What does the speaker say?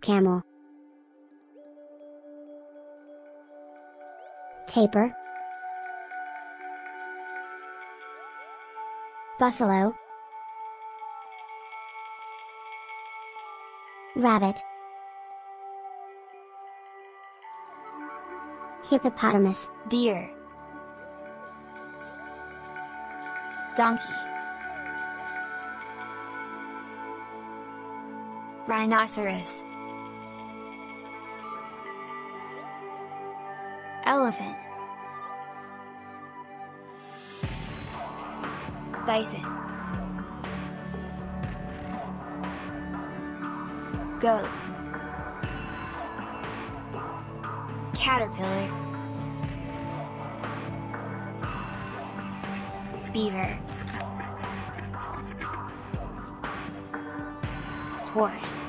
Camel Tapir Buffalo Rabbit Hippopotamus Deer Donkey Rhinoceros Elephant. Bison. Goat. Caterpillar. Beaver. Horse